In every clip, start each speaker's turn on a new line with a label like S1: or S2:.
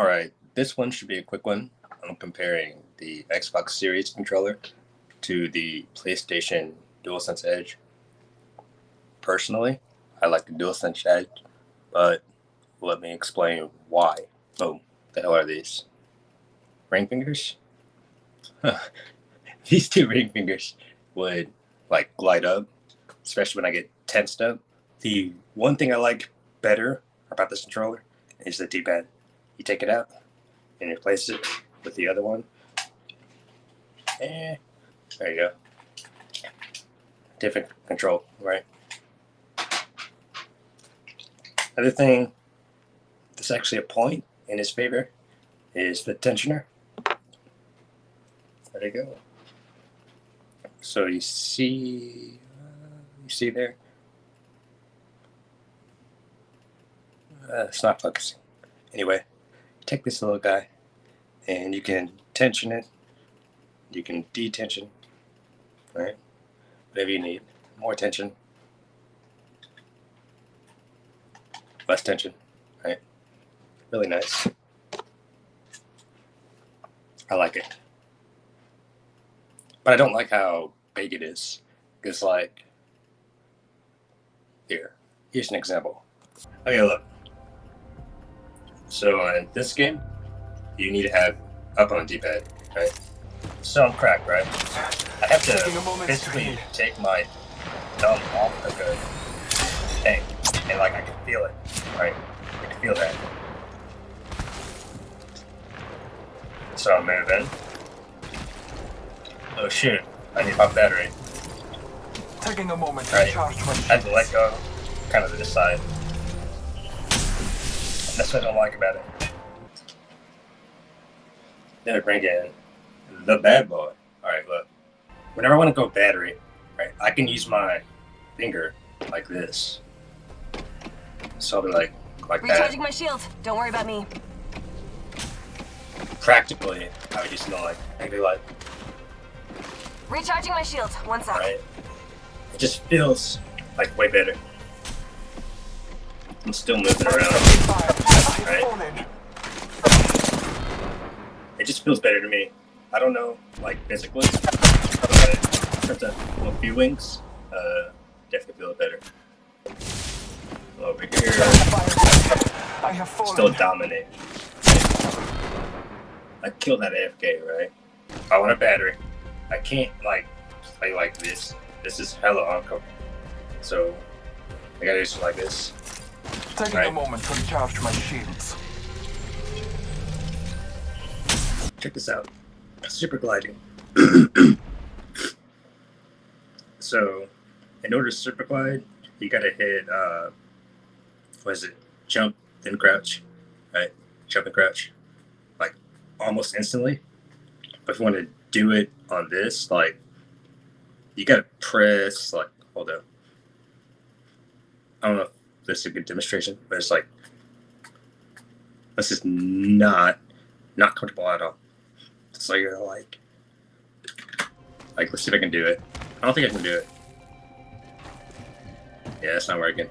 S1: Alright, this one should be a quick one. I'm comparing the Xbox Series controller to the PlayStation DualSense Edge. Personally, I like the DualSense Edge, but let me explain why. Oh, the hell are these? Ring fingers? these two ring fingers would like glide up, especially when I get tensed up. The one thing I like better about this controller is the D-pad. You take it out and replace it with the other one. Eh, there you go. Different control, right? Other thing that's actually a point in his favor is the tensioner. There you go. So you see, uh, you see there. Uh, it's not focusing. Anyway, take this little guy and you can tension it. You can detension, right? Whatever you need. More tension, less tension, right? Really nice. I like it. But I don't like how big it is. Because, like, here, here's an example. Okay, look. So, in this game, you need to have up on the D-pad, right? So I'm cracked, right? I have to basically take my thumb off of the thing, and like I can feel it, right? I can feel that. So I'm moving. Oh shit! I need my battery.
S2: Taking a moment to
S1: Right.
S2: charge my
S1: I have to let go, kind of to this side. That's what I don't like about it. Then I bring in the bad boy. Alright, look. Whenever I want to go battery, right, I can use my finger like this. So I'll be like, like that.
S3: Recharging my shield. Don't worry about me.
S1: Practically, I would just know like, maybe like,
S3: Recharging my shield. One sec.
S1: right? It just feels like way better. I'm still moving around. Right. It just feels better to me. I don't know, like physically, but in terms of a few wings, uh, definitely feel better. Over here,
S2: I have fallen.
S1: still dominate. I killed that AFK, right? I want a battery. I can't like play like this. This is hella uncomfortable. So I gotta do something like this.
S2: Taking a moment to recharge my shields.
S1: Check this out. Super gliding. so, in order to super glide, you gotta hit, uh, what is it? Jump, then crouch, right? Jump and crouch, like almost instantly. But if you want to do it on this, like, you gotta press, like, hold up. I don't know if this a good demonstration, but it's like, this is not, not comfortable at all. So you're like, like, let's see if I can do it. I don't think I can do it. Yeah, it's not working.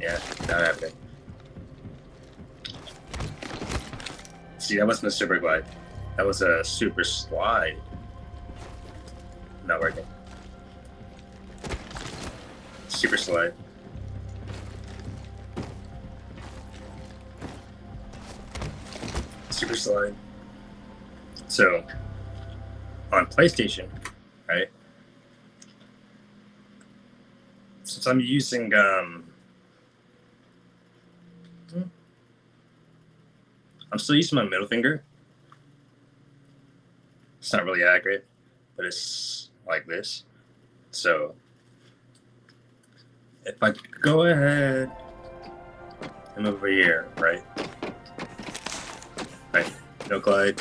S1: Yeah, not happening. See, that wasn't a super glide. That was a super slide. Not working. Super slide. Super slide. So, on PlayStation, right? Since I'm using, um, I'm still using my middle finger. It's not really accurate, but it's like this. So, if I go ahead and over here, right? Right, no glide.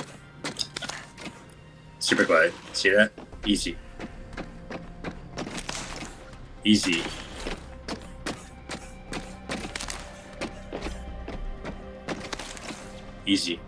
S1: Super glide. See that? Easy. Easy. Easy.